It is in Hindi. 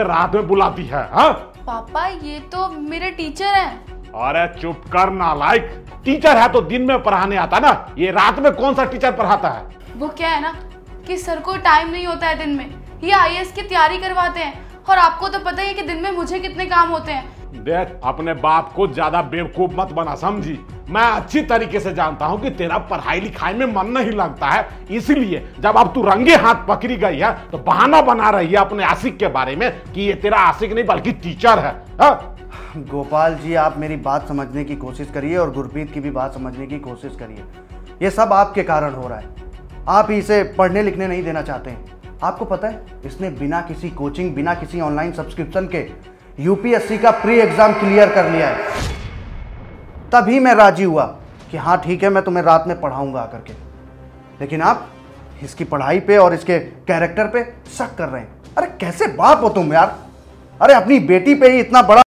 रात में बुलाती है हा? पापा ये तो मेरे टीचर हैं। अरे चुप कर ना लाइक। टीचर है तो दिन में पढ़ाने आता ना। ये रात में कौन सा टीचर पढ़ाता है? वो क्या है ना कि सर को टाइम नहीं होता है दिन में। ये आई की तैयारी करवाते हैं। और आपको तो पता ही है कि दिन में मुझे कितने काम होते हैं। देख अपने बाप को ज़्यादा बेवकूफ़ मत बना समझी? मैं अच्छी तरीके से जानता हूँ कि तेरा पढ़ाई लिखाई में मन नहीं लगता है। इसलिए जब अब तू रंगे हाथ पकड़ी गई है तो बहाना बना रही है अपने आशिक के बारे में कि ये तेरा आशिक नहीं बल्कि टीचर है। हाँ? गोपाल जी आप मेरी बात समझने की कोशिश करिए और गुरप्रीत की भी बात समझने की कोशिश करिए। ये सब आपके कारण हो रहा है। आप इसे पढ़ने लिखने नहीं देना चाहते हैं। आपको पता है, इसने बिना किसी कोचिंग बिना किसी ऑनलाइन सब्सक्रिप्शन के यूपीएससी का प्री एग्ज़ाम क्लियर कर लिया है। तभी मैं राज़ी हुआ कि हाँ ठीक है, मैं तुम्हें रात में पढ़ाऊँगा आकर के। लेकिन आप इसकी पढ़ाई पे और इसके कैरेक्टर पे शक कर रहे हैं। अरे, कैसे बाप हो तुम यार? अरे, अपनी बेटी पे ही इतना बड़ा